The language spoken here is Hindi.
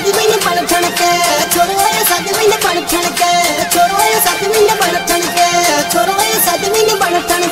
सात महीने पढ़ ठण छोरो आया सात महीने पढ़ ठण के छोरो आया सात महीने पढ़ ठण छोरो आया सात महीने पढ़ ठण